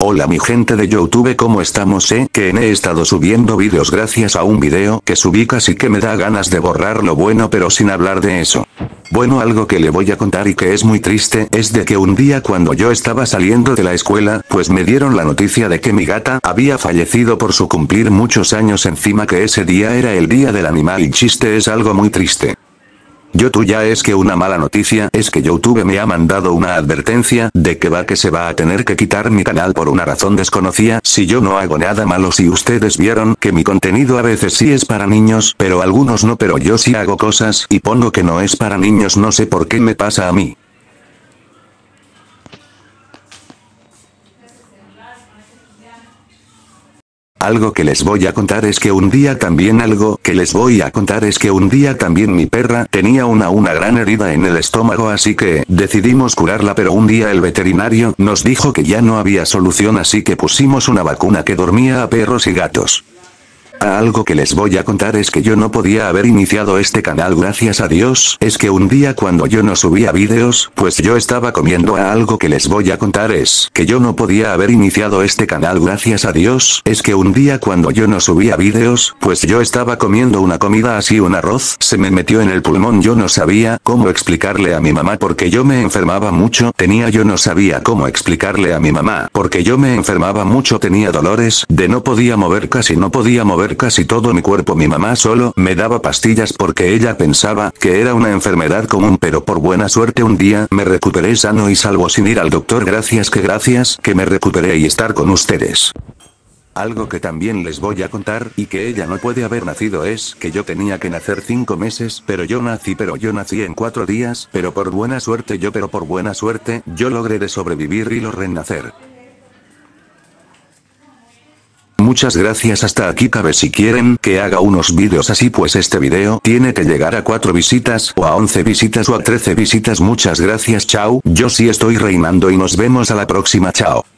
Hola mi gente de Youtube ¿cómo estamos? Sé que he estado subiendo vídeos gracias a un video que subí casi que me da ganas de borrar lo bueno pero sin hablar de eso. Bueno algo que le voy a contar y que es muy triste es de que un día cuando yo estaba saliendo de la escuela pues me dieron la noticia de que mi gata había fallecido por su cumplir muchos años encima que ese día era el día del animal y chiste es algo muy triste. YouTube ya es que una mala noticia es que YouTube me ha mandado una advertencia de que va que se va a tener que quitar mi canal por una razón desconocida si yo no hago nada malo si ustedes vieron que mi contenido a veces sí es para niños pero algunos no pero yo sí hago cosas y pongo que no es para niños no sé por qué me pasa a mí. Algo que les voy a contar es que un día también algo que les voy a contar es que un día también mi perra tenía una una gran herida en el estómago así que decidimos curarla pero un día el veterinario nos dijo que ya no había solución así que pusimos una vacuna que dormía a perros y gatos. Algo que les voy a contar es que yo no podía haber iniciado este canal gracias a Dios, es que un día cuando yo no subía vídeos, pues yo estaba comiendo a algo que les voy a contar es que yo no podía haber iniciado este canal gracias a Dios, es que un día cuando yo no subía vídeos, pues yo estaba comiendo una comida así un arroz, se me metió en el pulmón yo no sabía cómo explicarle a mi mamá porque yo me enfermaba mucho, tenía yo no sabía cómo explicarle a mi mamá porque yo me enfermaba mucho. Tenía dolores, de no podía mover casi no podía mover casi todo mi cuerpo mi mamá solo me daba pastillas porque ella pensaba que era una enfermedad común pero por buena suerte un día me recuperé sano y salvo sin ir al doctor gracias que gracias que me recuperé y estar con ustedes. Algo que también les voy a contar y que ella no puede haber nacido es que yo tenía que nacer cinco meses, pero yo nací pero yo nací en cuatro días, pero por buena suerte yo pero por buena suerte, yo logré de sobrevivir y lo renacer. Muchas gracias hasta aquí cabe si quieren que haga unos vídeos así pues este video tiene que llegar a 4 visitas o a 11 visitas o a 13 visitas muchas gracias chao, yo sí estoy reinando y nos vemos a la próxima chao.